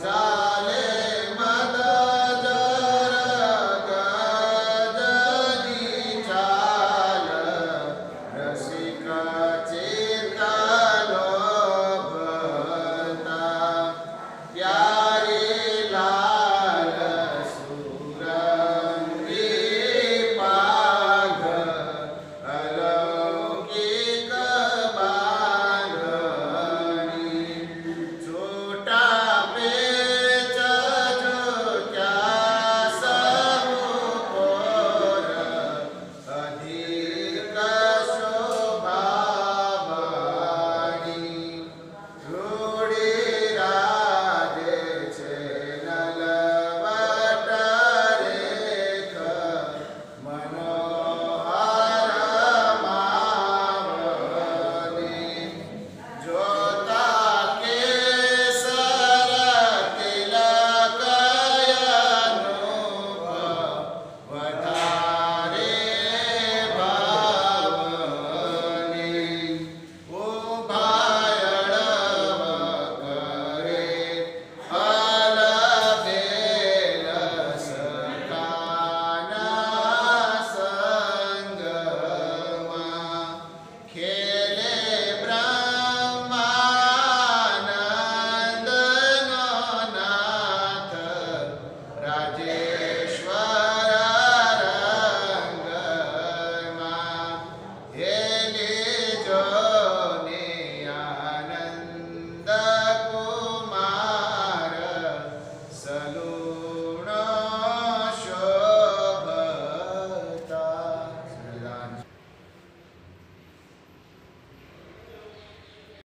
Jai